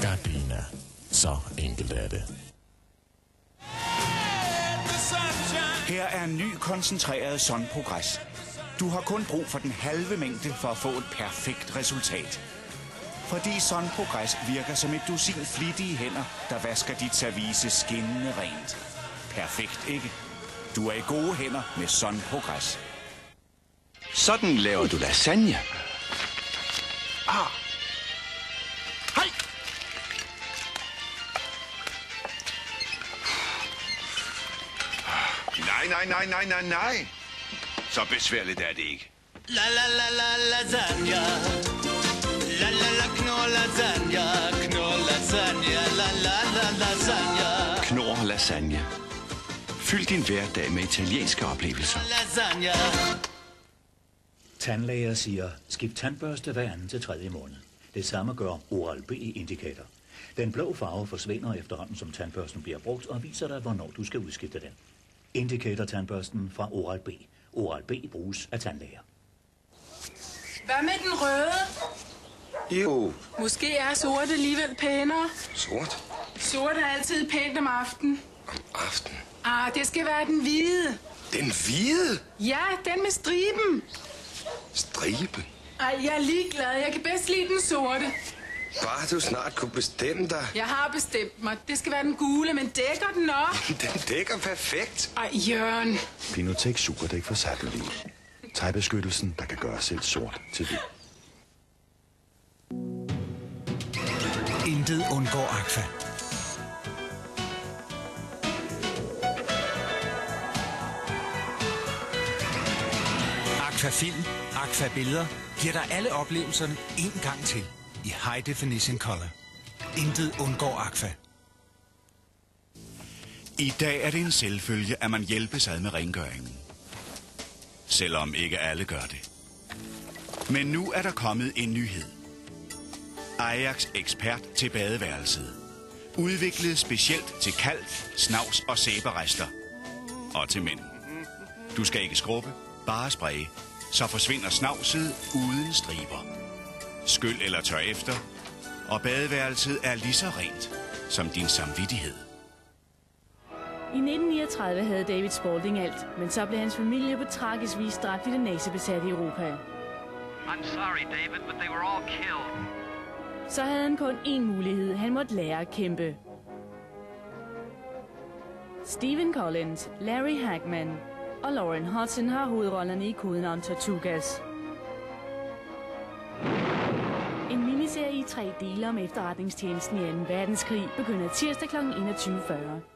Gardena. Så enkelt er det. Her er en ny koncentreret sondprogress. Du har kun brug for den halve mængde for at få et perfekt resultat. Fordi sondprogress virker som et dusin flittige hænder, der vasker dit service skinnende rent. Perfekt, ikke? Du er i gode hænder med sondprogress. Sådan laver du lasagne. Ah. Hej! Nej, nej, nej, nej, nej, nej. Så besværligt er det ikke. La la la la lasagna. La la la knor lasagna. Knor lasagna. La la la lasagna. Knor lasagne. Fyld din hverdag med italienske oplevelser. Lasagna. Tandlæger siger, skift tandbørste hver anden til tredje måned. Det samme gør Oral-B-indikator. Den blå farve forsvinder efterhånden, som tandbørsten bliver brugt, og viser dig, hvornår du skal udskifte den. Indikator-tandbørsten fra Oral-B. Oral-B bruges af tandlæger. Hvad med den røde? Jo, Måske er sort alligevel pænere. sort Sort er altid pænt om aftenen. om aftenen. Ah, det skal være den hvide. Den hvide Ja, den med striben. Stribe. Ej, jeg er ligeglad. Jeg kan bedst lide den sorte. Bare du snart kunne bestemme dig. Jeg har bestemt mig. Det skal være den gule, men dækker den nok? Den dækker perfekt. Ej, Jørgen. Pinotek Superdæk for satellit. Tegbeskyttelsen, der kan gøre selv sort til hvid. Intet undgår Aqua. Aqua Agfa Aqua Billeder giver dig alle oplevelserne en gang til i High Definition Color. Intet undgår Aqua. I dag er det en selvfølge, at man hjælpes ad med rengøringen. Selvom ikke alle gør det. Men nu er der kommet en nyhed. Ajax ekspert til badeværelset. Udviklet specielt til kalk, snavs og sæberester. Og til mænd. Du skal ikke skrubbe, bare spraye. Så forsvinder snavset uden striber. Skyld eller tør efter. Og badeværelset er lige så rent som din samvittighed. I 1939 havde David Spalding alt, men så blev hans familie på tragisk vis dræbt i det nazibesatte Europa. I'm sorry, David, but they were all killed. Så havde han kun én mulighed. Han måtte lære at kæmpe. Stephen Collins, Larry Hagman og Lauren Hudson har hovedrollerne i kodenavn Tortugas. En miniserie i tre dele om efterretningstjenesten i 2. verdenskrig begynder tirsdag kl. 21.40.